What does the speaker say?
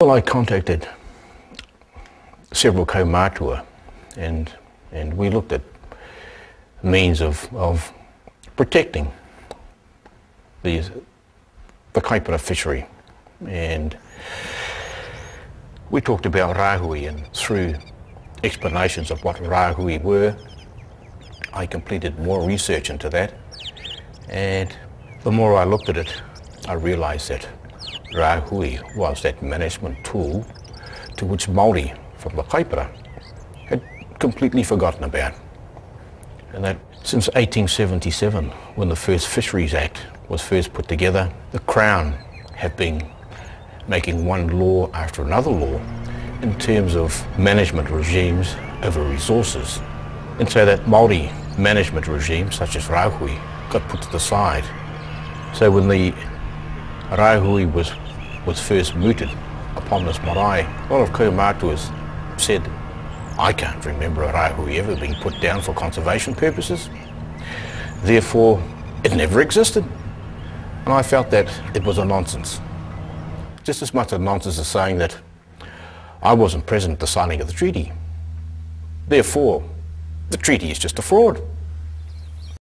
Well, I contacted several kaumatua and, and we looked at means of, of protecting these, the kaipara fishery. And we talked about rahui and through explanations of what rahui were I completed more research into that. And the more I looked at it I realised that rahui was that management tool to which Māori from the kaipara had completely forgotten about and that since 1877 when the first Fisheries Act was first put together the Crown have been making one law after another law in terms of management regimes over resources. And so that Māori management regime, such as Rahui, got put to the side. So when the Rahui was, was first mooted upon this marae, a lot of kaumatuas said, I can't remember a ever being put down for conservation purposes. Therefore, it never existed. And I felt that it was a nonsense. Just as much a nonsense as saying that I wasn't present at the signing of the treaty. Therefore, the treaty is just a fraud.